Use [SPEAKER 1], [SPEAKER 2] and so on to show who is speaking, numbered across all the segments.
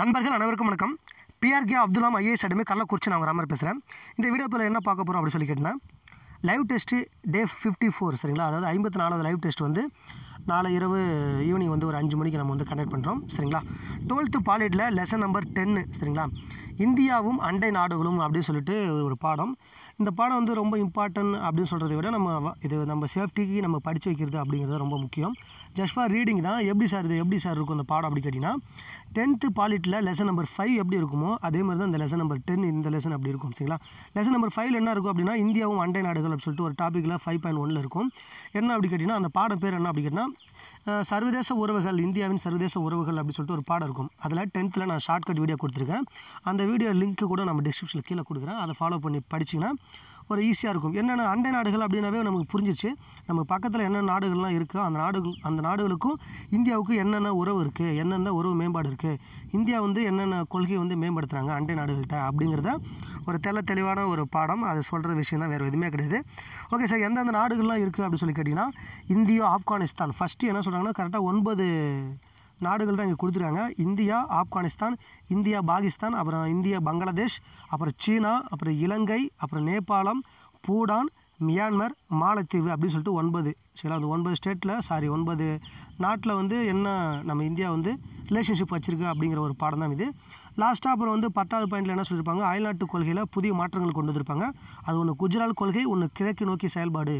[SPEAKER 1] நண்பர்கள் அனைவருக்கும் வணக்கம். பிஆர்கே அப்துல்லாம் ஐஏஎஸ் அடமே கள்ளக்குறிச்சி நான் ராமர் பேசுகிறேன் இந்த வீடியோவில் என்ன பார்க்க போகிறோம் அப்படின்னு சொல்லி கேட்டிங்கன்னா live test day fifty four சரிங்களா? அதாவது ஐம்பத்தி நாலாவது லைவ் டெஸ்ட் வந்து நாளை இரவு ஈவினிங் வந்து ஒரு அஞ்சு மணிக்கு நம்ம வந்து கண்டக்ட் பண்ணுறோம் சரிங்களா? டுவெல்த்து பாலிட்டில் லெசன் நம்பர் டென்னு சரிங்களா? இந்தியாவும் அண்டை நாடுகளும் அப்படின்னு சொல்லிட்டு ஒரு பாடம். இந்த பாடம் வந்து ரொம்ப இம்பார்ட்டன்ட் அப்படின்னு சொல்கிறத விட நம்ம இது நம்ம சேஃப்டிக்கு நம்ம படித்து வைக்கிறது அப்படிங்கிறது ரொம்ப முக்கியம். ஜஸ்ட் ஃபார் ரீடிங் தான். எப்படி சார் இது? எப்படி சார் இருக்கும் அந்த பாடம் அப்படி கேட்டிங்கன்னா டென்த்து பாலிட்டில் லெசன் நம்பர் ஃபைவ் எப்படி இருக்குமோ அதே மாதிரி தான் இந்த லெசன் நம்பர் டென் இந்த லெசன் அப்படி இருக்கும். சரிங்களா? லெசன் நம்பர் ஃபைவ்ல என்ன இருக்கும் அப்படின்னா இந்தியாவும் அண்டை நாடுகள் அப்படின்னு சொல்லிட்டு ஒரு டாப்பிக்கில் ஃபைவ் பாயிண்ட் ஒன்ல இருக்கும். என்ன அப்படி கேட்டிங்கன்னா அந்த பாடம் பேர் என்ன அப்படி கேட்டிங்கன்னா சர்வதேச உறவுகள் இந்தியாவின் சர்வதேச உறவுகள் அப்படி சொல்லிட்டு ஒரு பாடம் இருக்கும். அதில் டென்த்தில் நான் ஷார்ட்கட் வீடியோ கொடுத்துருக்கேன். அந்த வீடியோ லிங்க்கு கூட நம்ம டிஸ்கிரிப்ஷனில் கீழே கொடுக்குறேன். அதை ஃபாலோ பண்ணி படிச்சிங்கன்னா ஒரு ஈஸியாக இருக்கும். என்னென்ன அண்டை நாடுகள் அப்படின்னாவே நமக்கு புரிஞ்சிச்சு நம்ம பக்கத்தில் என்னென்ன நாடுகள்லாம் இருக்கோ அந்த நாடுகள் அந்த நாடுகளுக்கும் இந்தியாவுக்கும் என்னென்ன உறவு இருக்குது என்னென்ன உறவு மேம்பாடு இருக்குது இந்தியா வந்து என்னென்ன கொள்கையை வந்து மேம்படுத்துகிறாங்க அண்டை நாடுகள்கிட்ட அப்படிங்கிறத ஒரு தெள்ள தெளிவான ஒரு பாடம் அது சொல்கிற விஷயம் தான் வேறு எதுவுமே கிடையாது. ஓகே சார் எந்தெந்த நாடுகள்லாம் இருக்குது அப்படின்னு சொல்லி கேட்டிங்கன்னா இந்தியா ஆப்கானிஸ்தான். ஃபஸ்ட்டு என்ன சொல்கிறாங்கன்னா கரெக்டாக ஒன்பது நாடுகள் தான் இங்கே கொடுத்துருக்காங்க. இந்தியா ஆப்கானிஸ்தான் இந்தியா பாகிஸ்தான் அப்புறம் இந்தியா பங்களாதேஷ் அப்புறம் சீனா அப்புறம் இலங்கை அப்புறம் நேபாளம் பூடான் மியான்மர் மாலத்தீவு அப்படின்னு சொல்லிட்டு ஒன்பது. சரிங்களா? அந்த ஒன்பது ஸ்டேட்டில் சாரி ஒன்பது நாட்டில் வந்து என்ன நம்ம இந்தியா வந்து ரிலேஷன்ஷிப் வச்சுருக்கு அப்படிங்கிற ஒரு பாடம் தான் இது. லாஸ்ட்டாக அப்புறம் வந்து பத்தாவது பாயிண்டில் என்ன சொல்லியிருப்பாங்க அயல்நாட்டு கொள்கையில் புதிய மாற்றங்கள் கொண்டு வந்திருப்பாங்க. அது ஒன்று குஜரால் கொள்கை ஒன்று கிழக்கு நோக்கி செயல்பாடு.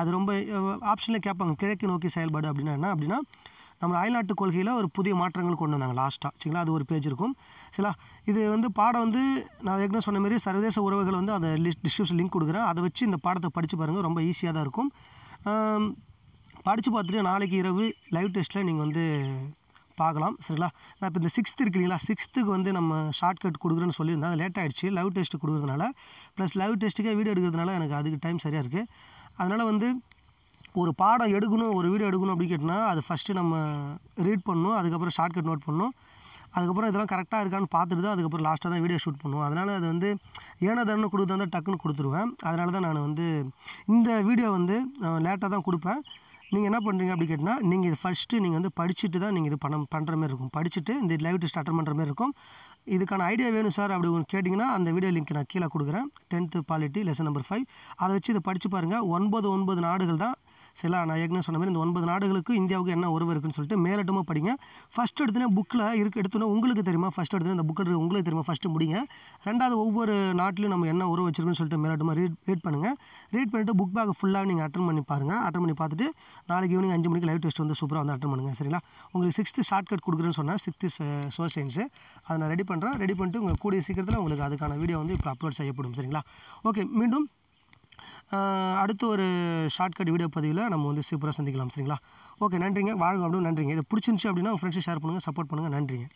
[SPEAKER 1] அது ரொம்ப ஆப்ஷனில் கேட்பாங்க கிழக்கு நோக்கி செயல்பாடு அப்படின்னா என்ன அப்படின்னா நம்ம அயல்நாட்டு கொள்கையில் ஒரு புதிய மாற்றங்கள் கொண்டு வந்தாங்க லாஸ்ட்டாக சரிங்களா? அது ஒரு பேஜ் இருக்கும். சரிங்களா? இது வந்து பாடம் வந்து நான் ஏற்கனவே சொன்ன மாதிரி சர்வதேச உறவுகள் வந்து அந்த லிஸ்ட் டிஸ்கிரிப்ஷன் லிங்க் கொடுக்குறேன். அதை வச்சு இந்த பாடத்தை படித்து பாருங்கள் ரொம்ப ஈஸியாக தான் இருக்கும். படித்து பார்த்துட்டு நாளைக்கு இரவு லைவ் டெஸ்ட்டில் நீங்கள் வந்து பார்க்கலாம் சரிங்களா? நான் இப்போ இந்த சிக்ஸ்த்து இருக்கு இல்லைங்களா? சிக்ஸ்த்துக்கு வந்து நம்ம ஷார்ட்கட் கொடுக்குறேன்னு சொல்லியிருந்தேன். அது லேட் ஆகிடுச்சு லைவ் டெஸ்ட் கொடுக்குறதுனால. ப்ளஸ் லைவ் டெஸ்ட்டுக்கே வீடியோ எடுக்கிறதுனால எனக்கு அதுக்கு டைம் சரியாக இருக்குது அதனால் வந்து ஒரு பாடம் எடுக்கணும் ஒரு வீடியோ எடுக்கணும் அப்படின்னு கேட்டினா அது ஃபஸ்ட்டு நம்ம ரீட் பண்ணணும் அதுக்கப்புறம் ஷார்ட்கட் நோட் பண்ணணும். அதுக்கப்புறம் இதெல்லாம் கரெக்டாக இருக்கான்னு பார்த்துட்டு தான் அதுக்கப்புறம் லாஸ்ட்டாக தான் வீடியோ ஷூட் பண்ணுவோம். அதனால் அது வந்து ஏனோ தானே கொடுத்தா டக்குன்னு கொடுத்துருவேன். அதனால தான் நான் வந்து இந்த வீடியோ வந்து லேட்டாக தான் கொடுப்பேன். நீங்கள் என்ன பண்ணுறீங்க அப்படி கேட்டால் நீங்கள் இது ஃபஸ்ட்டு நீங்கள் வந்து படிச்சுட்டு தான் நீங்கள் இது பண்ண பண்ணுற மாதிரி இருக்கும். படிச்சுட்டு இந்த லைவ் டெஸ்ட் அட்டன் பண்ணுற மாதிரி இருக்கும். இதுக்கான ஐடியா வேணும் சார் அப்படி உங்களுக்கு கேட்டிங்கன்னா அந்த வீடியோ லிங்க் நான் கீழே கொடுக்குறேன். Tenth polity lesson number five அதை வச்சு இதை படித்து பாருங்கள் ஒன்பது ஒன்பது நாடுகள் தான் சரிங்களா நான் ஏற்கனவே சொன்ன மாதிரி இந்த ஒன்பது நாடுகளுக்கு இந்தியாவுக்கு என்ன உறவு இருக்குன்னு சொல்லிட்டு மேலட்டமாக படிங்க. ஃபஸ்ட் எடுத்துனே புக்கில் இருக்க எடுத்தோன்னே உங்களுக்கு தெரியுமா? ஃபஸ்ட் எடுத்துனா இந்த புக்கில் உங்களுக்கு தெரியுமா? ஃபஸ்ட்டு முடிங்க. ரெண்டாவது ஒவ்வொரு நாட்டிலையும் நம்ம என்ன உறவு வச்சிருக்கோன்னு சொல்லிட்டு மேலட்டமாக ரீட் ரீட் பண்ணுங்கள் ரீட் பண்ணிட்டு புக் பேக் ஃபுல்லாக நீங்கள் அட்டன் பண்ணி பாருங்கள் அட்டன் பண்ணி பார்த்துட்டு நாளைக்கு ஈவினிங் அஞ்சு மணிக்கு லைவ் டெஸ்ட் வந்து சூப்பராக வந்து அட்டன் பண்ணுங்கள் சரிங்களா? உங்களுக்கு சிக்ஸ்த்து ஷார்ட்கட் கொடுக்குறேன்னு சொன்னால் சிக்ஸ்த்து சோல் சயின்ஸு அதை நான் ரெடி பண்ணுறேன் ரெடி பண்ணிட்டு உங்கள் கூடிய சீக்கிரத்தில் உங்களுக்கு அதுக்கான வீடியோ வந்து இப்போ அப்லோட் செய்யப்படும். சரிங்களா? ஓகே மீண்டும் அடுத்து ஒரு ஷார்ட்கட் வீடியோ பதிவில் நம்ம வந்து சூப்பராக சந்திக்கலாம் சரிங்களா? ஓகே நன்றிங்க. வாழ்க அப்படின்னு நன்றிங்க. இது பிடிச்சிருந்துச்சி அப்படின்னா உங்கள் ஃப்ரெண்ட்ஸை ஷேர் பண்ணுங்கள் சப்போர்ட் பண்ணுங்கள் நன்றிங்க.